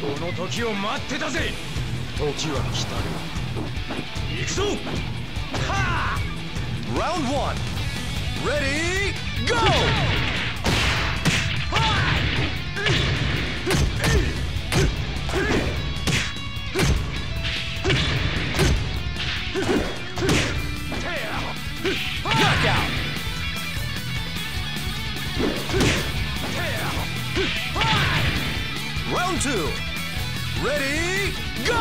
この時を待ってたぜ。時は来たる行くぞ。はぁラウンド 1! レディーゴー Hey! Round two. Ready, go!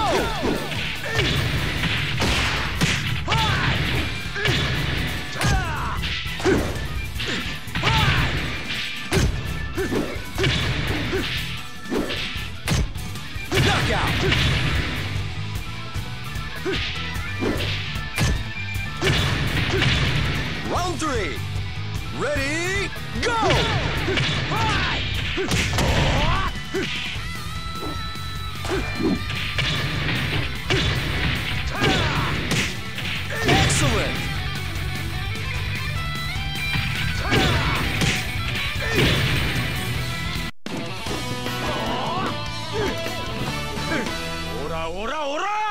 Knockout! Round three. Ready, go! Excellent! Ora, ora, ora!